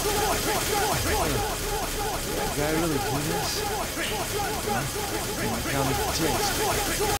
Did that really do this? Huh? Taste.